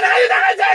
나이 나간 자가